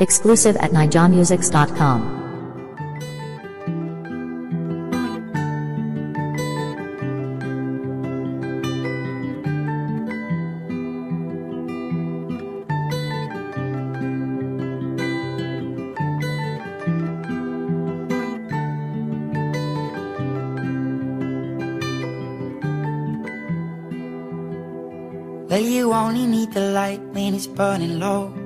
Exclusive at nijamusics.com. Well, you only need the light when it's burning low.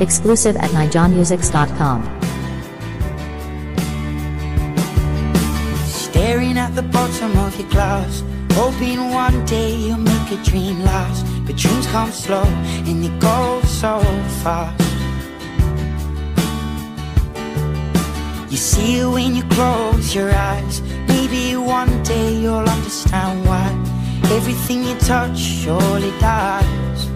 Exclusive at nijamusics.com. Staring at the bottom of your glass Hoping one day you'll make a dream last. But dreams come slow and they go so fast. You see it when you close your eyes Maybe one day you'll understand why. Everything you touch surely dies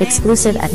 Exclusive at